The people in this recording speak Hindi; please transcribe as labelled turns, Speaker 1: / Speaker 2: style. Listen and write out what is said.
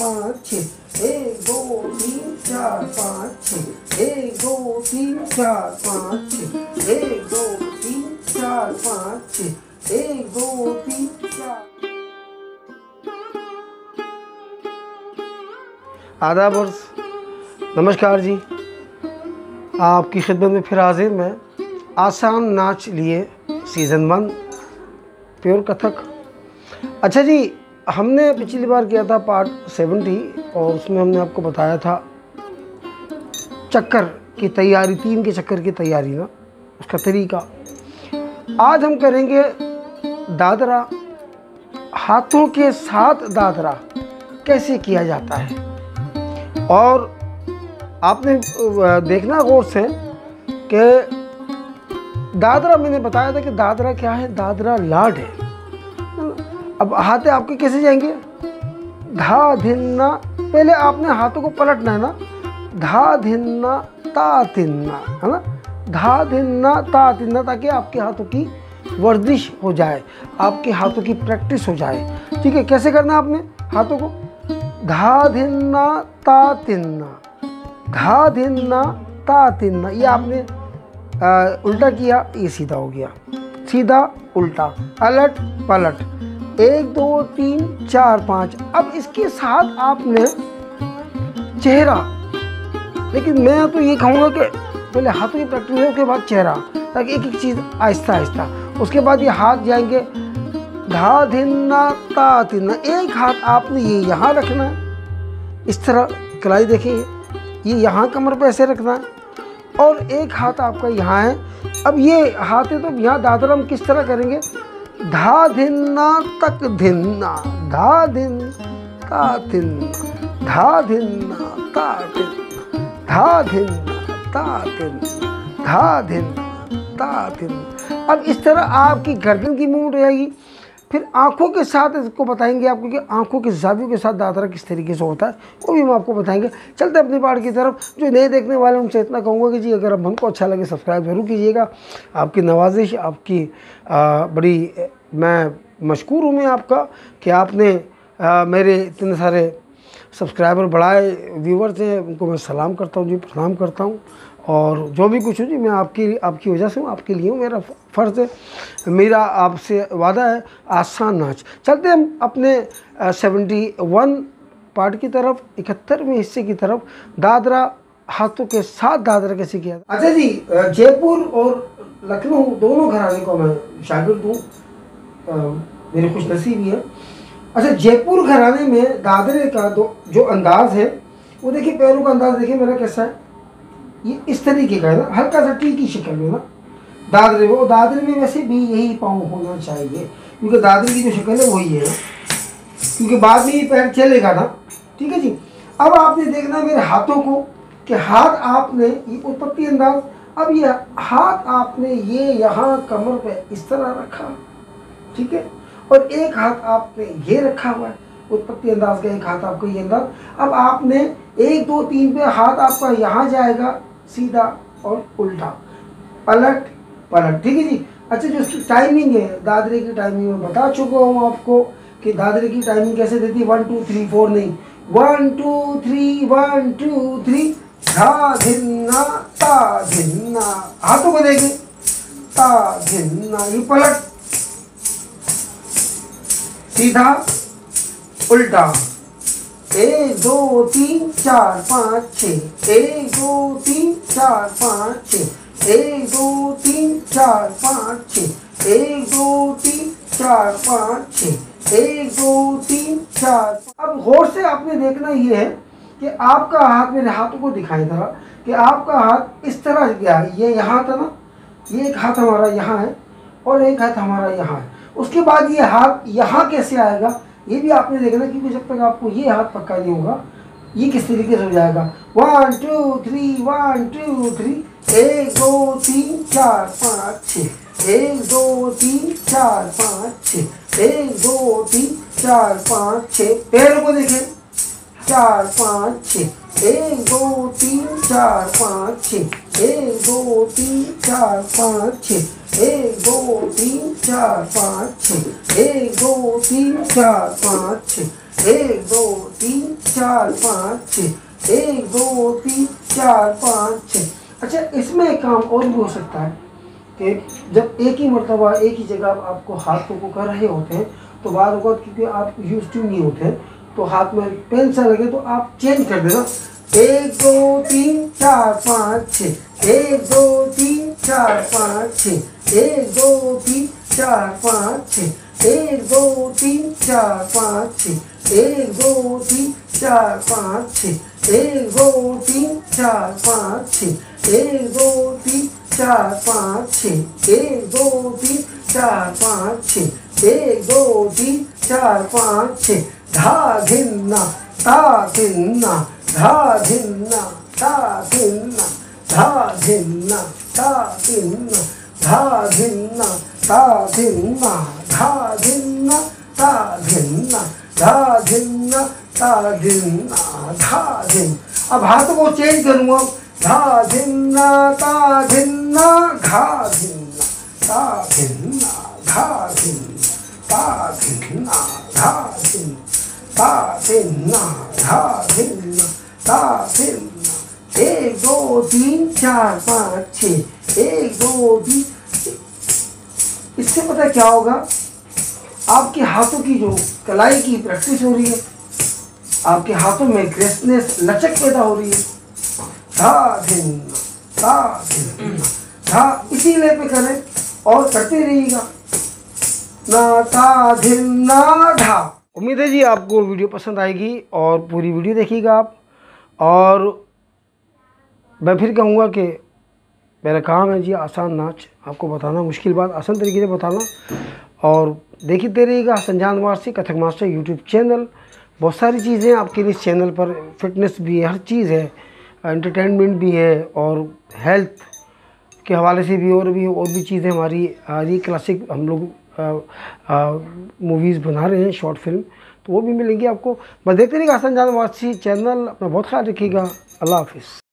Speaker 1: पाँच छः एक, दो, तीन, चार, पाँच छः एक, दो, तीन, चार, पाँच छः एक, दो, तीन, चार, पाँच छः एक, दो, तीन, चार। आदाब और नमस्कार जी। आपकी खिदमत में फिर हाजिर मैं आसान नाच लिए सीज़न वन, प्योर कथक। अच्छा जी हमने पिछली बार किया था पार्ट सेवेंटी और उसमें हमने आपको बताया था चक्कर की तैयारी, तीन के चक्कर की तैयारी ना, उसका तरीका। आज हम करेंगे दादरा। हाथों के साथ दादरा कैसे किया जाता है? और आपने देखना गौर से कि दादरा, मैंने बताया था कि दादरा क्या है? दादरा लाड है। अब हाथे आपके कैसे जाएँगे? धा धिन्ना पहले आपने हाथों को पलटना है ना? धा धिन्ना ता तिन्ना है ना? धा धिन्ना ता तिन्ना ताकि आपके हाथों की वर्जिश हो जाए आपके हाथों की प्रैक्टिस हो जाए। ठीक है कैसे करना है आपने हाथों को? धा धिन्ना ता तिन्ना धा धिन्ना ता तिन्ना ये आपने आ, उल्टा किया ये सीधा हो गया। सीधा उल्टा अलट पलट। एक, दो, तीन, चार, पाँच। अब इसके साथ आपने चेहरा। लेकिन मैं तो ये कहूँगा कि पहले हाथों की प्रैक्टिस है उसके बाद चेहरा, ताकि एक एक चीज़ आहिस्ता आहिस्ता। उसके बाद ये हाथ जाएँगे। धा धिन्ना ता तिन्ना एक हाथ आपने ये यहाँ रखना है। इस तरह कलाई देखिए। ये यहाँ कमर पे ऐसे रखना है। और एक हाथ आपका यहाँ है। अब ये हाथ है तो यहाँ दादर हम किस तरह करेंगे? धा धिन्ना तक धिन्ना, धा धिन ता धिन धा धिन्ना ता धिन धा धिन्ना ता धिन धा धिन ता धिन अब इस तरह आपकी गर्दन की मूड जाएगी। फिर आँखों के साथ इसको बताएँगे आपको कि आँखों के जावियों के साथ दादरा किस तरीके से होता है वो भी हम आपको बताएँगे। चलते अपनी पहाड़ की तरफ़ जो नए देखने वाले उनसे इतना कहूँगा कि जी अगर आप हमको अच्छा लगे सब्सक्राइब ज़रूर कीजिएगा। आपकी नवाजिश आपकी आ, बड़ी मैं मशहूर हूँ मैं आपका कि आपने आ, मेरे इतने सारे सब्सक्राइबर बढ़ाए व्यूवर्स हैं उनको मैं सलाम करता हूँ जी, प्रणाम करता हूँ। और जो भी कुछ हो जी, मैं आपकी आपकी वजह से हूँ, आपके लिए हूँ, मेरा फ़र्ज़ है। मेरा आपसे वादा है, आसान नाच। चलते हम अपने सेवेंटी वन पार्ट की तरफ़, इकहत्तरवें हिस्से की तरफ़। दादरा हाथों के साथ दादरा कैसे किया अच्छा जी जयपुर और लखनऊ दोनों घराने को मैं शागिर्द हूँ। मेरी खुश नसीबी है। अच्छा जयपुर घराने में दादरे का दो जो अंदाज़ है, वो देखिए पैरों का अंदाज़ देखिए मेरा कैसा है। ये इस तरीके का है ना, हल्का सा टी की शक्ल में ना। दादरे वो दादरे में वैसे भी यही पाँव होना चाहिए, क्योंकि दादरे की जो शक्ल है वही है। क्योंकि बाद में ये पैर चलेगा ना, ठीक है जी? अब आपने देखना मेरे हाथों को कि हाथ आपने, ये उत्पत्ति अंदाज, अब ये हाथ आपने ये यहाँ कमर पे इस तरह रखा, ठीक है? और एक हाथ आपने ये रखा हुआ है, उत्पत्ति अंदाज का एक हाथ आपका ये अंदाज। अब आपने एक, दो, तीन पे हाथ आपका यहाँ जाएगा, सीधा और उल्टा। पलट पलट, ठीक है जी? अच्छा जो टाइमिंग है, दादरे की टाइमिंग में बता चुका हूँ आपको कि दादरे की टाइमिंग कैसे देती है? वन टू थ्री फोर नहीं। One two three one two three धा, धिन्ना, ता, धिन्ना। हाथों को देखें। ता, धिन्ना, ये पलट। सीधा, उल्टा। एक, दो, तीन, चार, पाँच, छ। एक, दो, तीन, चार, पाँच, छ। एक, दो, तीन, चार, पाँच, छ। एक, दो, तीन, चार, पाँच, छ। एक, दो, तीन, चार अब गौर से आपने देखना ये है कि आपका हाथ मेरे हाथों को दिखाई दे रहा कि आपका हाथ इस तरह गया। है ये यहाँ था ना? ये एक हाथ हमारा यहाँ है और एक हाथ हमारा यहाँ है। उसके बाद ये हाथ यहाँ कैसे आएगा, ये भी आपने देखना क्योंकि जब तक आपको ये हाथ पक्का नहीं होगा, ये किस तरीके से हो जाएगा? One two three one two three एक, दो, तीन, चार, पाँच छः एक, दो, तीन, चार, पाँच छः एक, दो, तीन, चार, पाँच छः पैरों को देखें, चार, पाँच छः एक, दो, तीन, चार, पाँच, छः। एक, दो, तीन, चार, पाँच, छः। एक, दो, तीन, चार, पाँच, छः। एक, दो, तीन, चार, पाँच, छः। एक, दो, तीन, चार, पाँच, छः। एक, दो, तीन, चार, पाँच, छः। अच्छा इसमें एक काम और भी हो सकता है कि जब एक ही मरतबा, एक ही जगह आपको हाथों को कर रहे होते हैं तो बाद क्योंकि आप यूज़ टू नहीं होते हैं तो हाथ में पेन सा लगे तो आप चेंज कर देना। एक, दो, तीन, चार, पाँच छः एक, दो, तीन, चार, पाँच छः एक, दो, तीन, चार, पाँच छः एक, दो, तीन, चार, पाँच छः एक, दो, तीन, चार, पाँच छः एक, दो, तीन, चार, पाँच छः एक, दो, तीन, चार, पाँच छः एक, दो, तीन, चार, पाँच छः एक, दो, तीन, चार, पाँच छः धा धिन्ना ता धिन्ना धा धिन्ना ता धिन्ना धा धिन्ना ता धिन्ना धा ता ता ता अब हाथों को चेंज करूँगा धा धिन्ना ता धिन्ना घा धिन्ना ता ता ता ता एक दो तीन चार पाँच छः एक दो तीन इससे पता क्या होगा आपके हाथों की जो कलाई की प्रैक्टिस हो रही है आपके हाथों में ग्रेसनेस लचक पैदा हो रही है धा धिन्ना धा धिन्ना धा इसी ले पे करें और करते रहिएगा ना ता धिन्ना धा उम्मीद है जी आपको वीडियो पसंद आएगी और पूरी वीडियो देखिएगा आप। और मैं फिर कहूँगा कि मेरा काम है जी आसान नाच। आपको बताना मुश्किल बात, आसान तरीके से बताना। और देखते रहिएगा Sanjan Warsi, Kathak master YouTube channel. बहुत सारी चीज़ें आपके लिए इस चैनल पर। फिटनेस भी है, हर चीज़ है। एंटरटेनमेंट भी है और हेल्थ के हवाले से भी और भी और भी चीज़ें हमारी। रही क्लासिक हम लोग मूवीज़ बना रहे हैं शॉर्ट फ़िल्म तो वो भी मिलेंगी आपको। बस देखते रहिएगा हसन जान वासी चैनल अपना बहुत ख्याल रखिएगा। अल्लाह हाफिज़।